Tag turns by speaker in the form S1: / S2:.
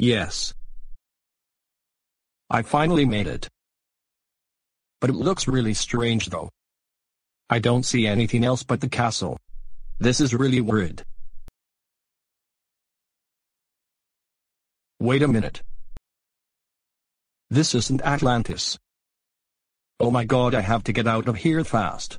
S1: Yes. I finally made it. But it looks really strange though. I don't see anything else but the castle. This is really weird. Wait a minute. This isn't Atlantis. Oh my god I have to get out of here fast.